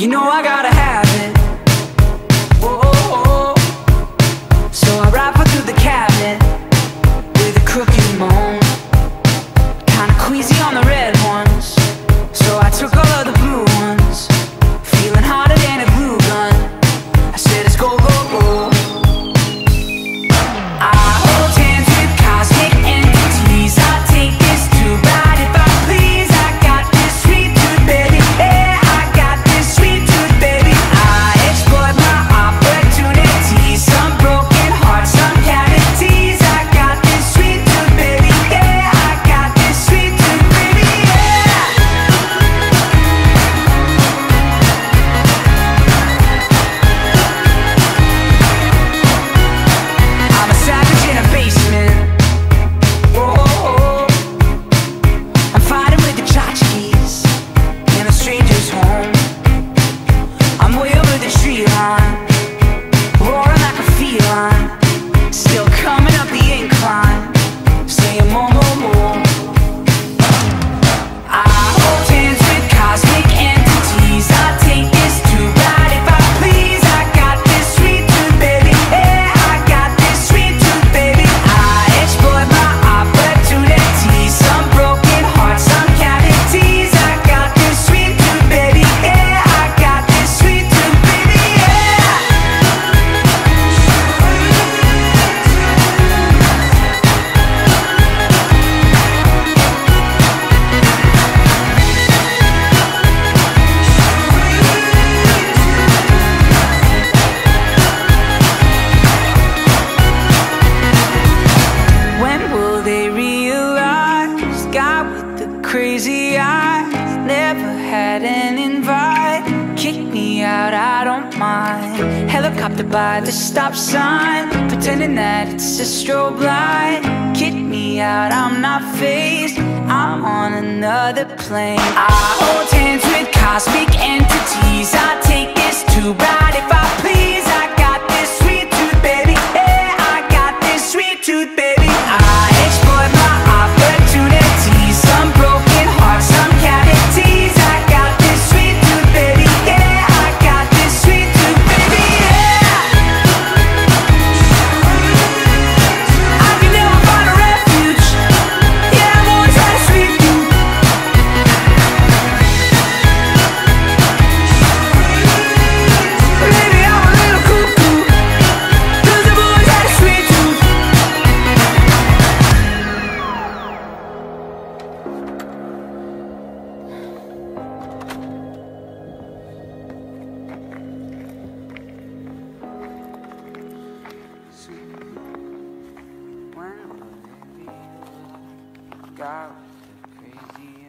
You know I gotta have guy with the crazy eyes. Never had an invite. Kick me out, I don't mind. Helicopter by the stop sign. Pretending that it's a strobe light. Kick me out, I'm not fazed. I'm on another plane. I hold hands with cosmic about the crazy.